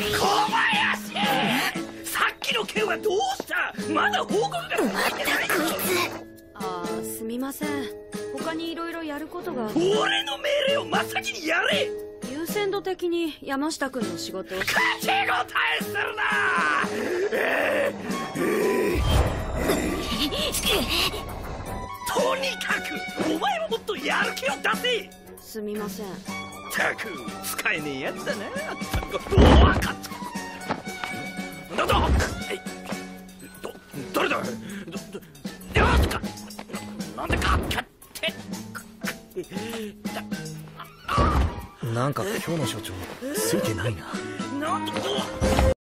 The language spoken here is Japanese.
小林さっきの件はどうした？まだ報告が届いてない。ああすみません。他にいろいろやることが。俺の命令を真っ先にやれ。優先度的に山下君の仕事。を勝ち応えするな！えーえーとにかくお前はもっとやる気を出せ！すみませんったく使えねえやつだな。おわかったなんだえど誰だ？どどよしかなんでかかって。なんか今日の所長ついてないな。なんと